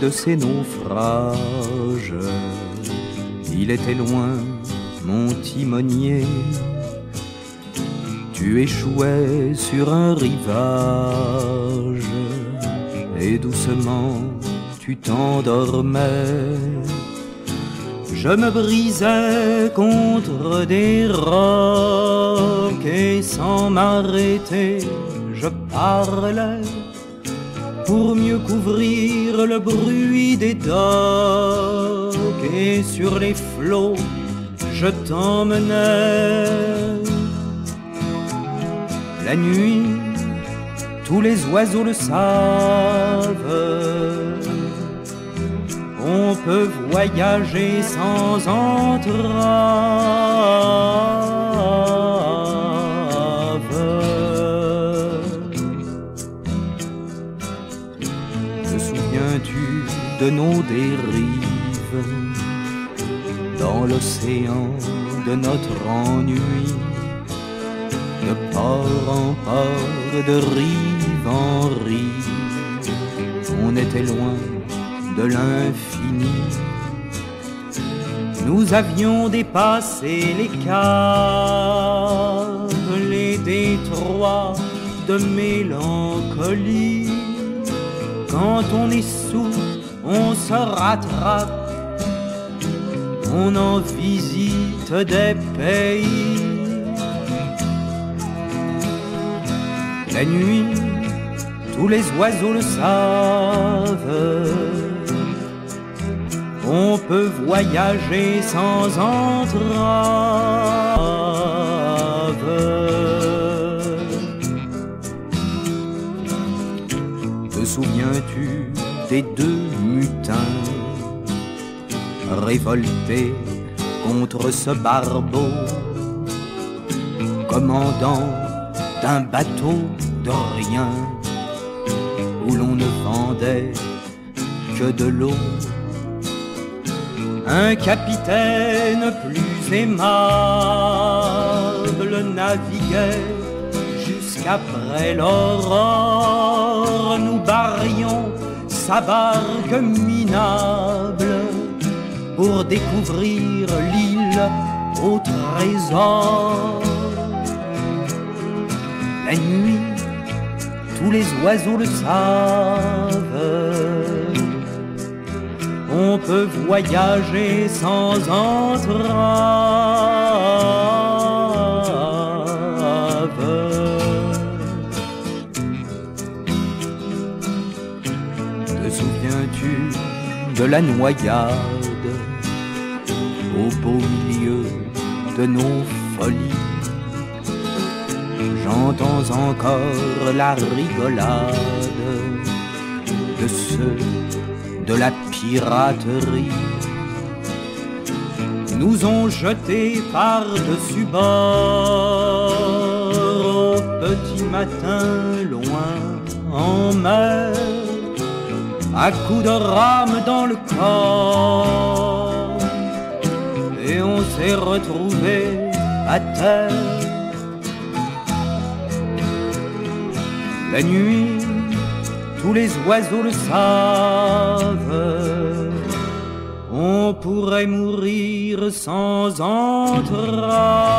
de ces naufrages? Il était loin, mon timonier. Tu échouais sur un rivage et doucement tu t'endormais. Je me brisais contre des rocs et sans m'arrêter, je parlais pour mieux couvrir le bruit des docks et sur les flots je t'emmenais. La nuit, tous les oiseaux le savent. On peut voyager sans entrave. De nos dérives dans l'océan de notre ennui? De port en port, de rive en rive, on était loin de l'infini. Nous avions dépassé les caves, les détroits de mélancolie. Quand on est sous, on se rattrape, on en visite des pays. La nuit, tous les oiseaux le savent. On peut voyager sans entrave. Te souviens-tu des deux mutins révoltés contre ce barbeau, commandant d'un bateau de rien où l'on ne vendait que de l'eau. Un capitaine plus aimable naviguait jusqu'après l'aurore. Nous barrions sa barque minable pour découvrir l'île au trésor. La nuit, tous les oiseaux le savent. On peut voyager sans entrave. La noyade au beau milieu de nos folies J'entends encore la rigolade de ceux de la piraterie. Nous ont jetés par-dessus bord au petit matin loin en mer, à coups de rame dans le corps. Et on s'est retrouvé à terre La nuit, tous les oiseaux le savent. On pourrait mourir sans entrave.